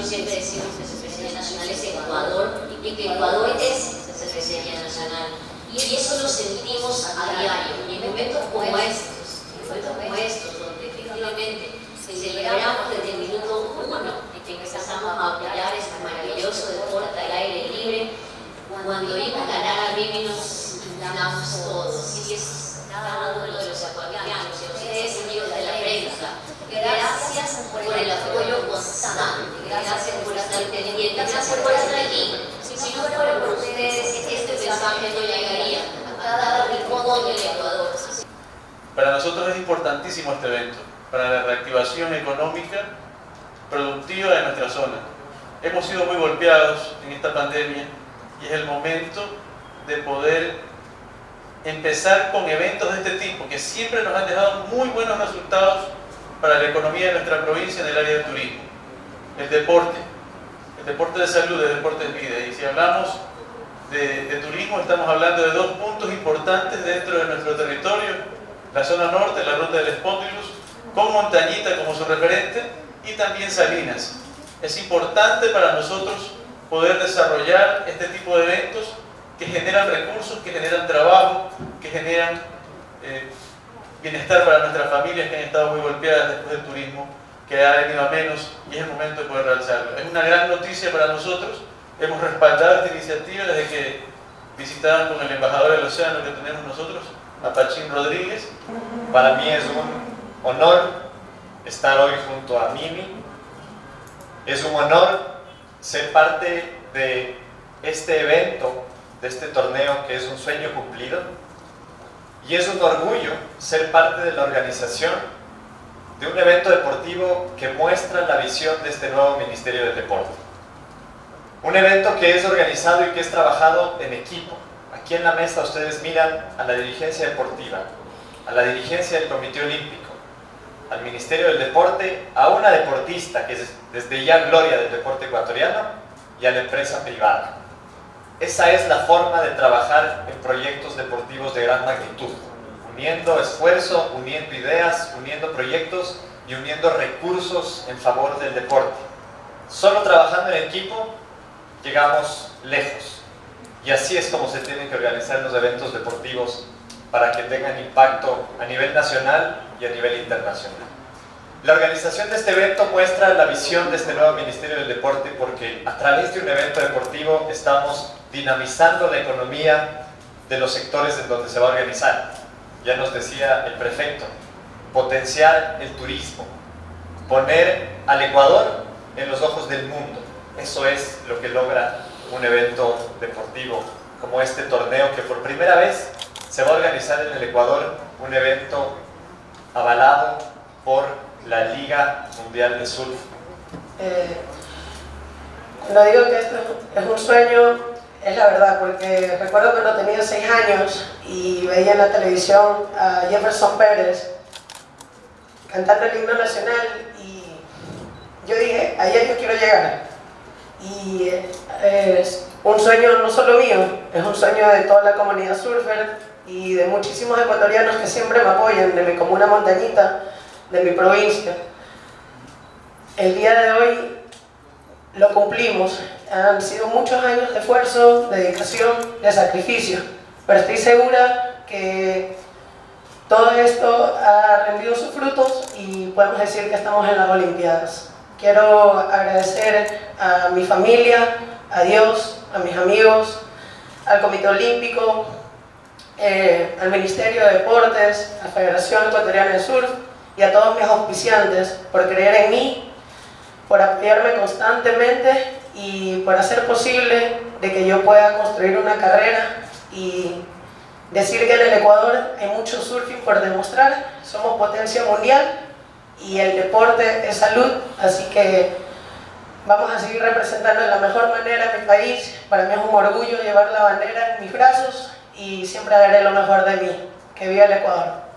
siempre decimos que cervecería nacional es Ecuador y que Ecuador es cervecería nacional. Y eso lo sentimos a diario. Y en momentos como estos, en momentos como estos, donde efectivamente celebramos desde el minuto uno que empezamos a apoyar este maravilloso deporte al aire libre, cuando vimos ganar a Vivi nos todos. Y es cada uno de los ecuatorianos y ustedes, amigos de la prensa. Gracias por el apoyo constante, gracias por estar pendientes, gracias por estar aquí. Si no fuera por ustedes, este mensaje no llegaría a cada rincón del Ecuador. Para nosotros es importantísimo este evento, para la reactivación económica productiva de nuestra zona. Hemos sido muy golpeados en esta pandemia y es el momento de poder empezar con eventos de este tipo que siempre nos han dejado muy buenos resultados para la economía de nuestra provincia en el área del turismo. El deporte, el deporte de salud, el deporte de vida. Y si hablamos de, de, turismo, estamos hablando de dos puntos importantes dentro de nuestro territorio, la zona norte, la ruta del Espóndilus, con Montañita como su referente, y también Salinas. Es importante para nosotros poder desarrollar este tipo de eventos que generan recursos, que generan trabajo, que generan eh, bienestar para nuestras familias que han estado muy golpeadas después del turismo, que ha venido a menos y es el momento de poder realizarlo. Es una gran noticia para nosotros, hemos respaldado esta iniciativa desde que visitaban con el embajador del océano que tenemos nosotros, a Pachín Rodríguez. Para mí es un honor estar hoy junto a Mimi, es un honor ser parte de este evento, de este torneo que es un sueño cumplido y es un orgullo ser parte de la organización de un evento deportivo que muestra la visión de este nuevo Ministerio del Deporte. Un evento que es organizado y que es trabajado en equipo. Aquí en la mesa ustedes miran a la dirigencia deportiva, a la dirigencia del Comité Olímpico, al Ministerio del Deporte, a una deportista que es desde ya gloria del deporte ecuatoriano y a la empresa privada. Esa es la forma de trabajar en proyectos deportivos de gran magnitud, uniendo esfuerzo, uniendo ideas, uniendo proyectos y uniendo recursos en favor del deporte. Solo trabajando en equipo llegamos lejos. Y así es como se tienen que organizar los eventos deportivos para que tengan impacto a nivel nacional y a nivel internacional. La organización de este evento muestra la visión de este nuevo Ministerio del Deporte porque a través de un evento deportivo estamos dinamizando la economía de los sectores en donde se va a organizar. Ya nos decía el prefecto, potenciar el turismo, poner al Ecuador en los ojos del mundo. Eso es lo que logra un evento deportivo como este torneo que por primera vez se va a organizar en el Ecuador, un evento avalado por la Liga Mundial de Surf. Eh, cuando digo que esto es un sueño, es la verdad, porque recuerdo cuando tenía seis años y veía en la televisión a Jefferson Pérez cantando el himno nacional y yo dije, allá yo quiero llegar. Y es un sueño no solo mío, es un sueño de toda la comunidad surfer y de muchísimos ecuatorianos que siempre me apoyan, de mi comuna montañita, de mi provincia. El día de hoy lo cumplimos. Han sido muchos años de esfuerzo, de dedicación, de sacrificio, pero estoy segura que todo esto ha rendido sus frutos y podemos decir que estamos en las Olimpiadas. Quiero agradecer a mi familia, a Dios, a mis amigos, al Comité Olímpico, eh, al Ministerio de Deportes, a la Federación Ecuatoriana de Surf y a todos mis auspiciantes por creer en mí, por apoyarme constantemente y por hacer posible de que yo pueda construir una carrera y decir que en el Ecuador hay mucho surfing por demostrar, somos potencia mundial y el deporte es salud, así que vamos a seguir representando de la mejor manera a mi país. Para mí es un orgullo llevar la bandera en mis brazos y siempre daré lo mejor de mí. Que viva el Ecuador.